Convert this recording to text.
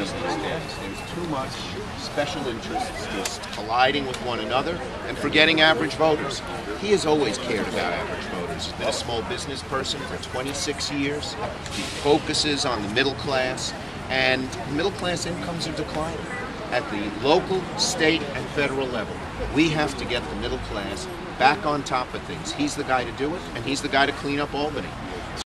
business days. There's too much special interests just colliding with one another and forgetting average voters. He has always cared about average voters. He's been a small business person for 26 years. He focuses on the middle class, and middle class incomes are declining at the local, state, and federal level. We have to get the middle class back on top of things. He's the guy to do it, and he's the guy to clean up Albany.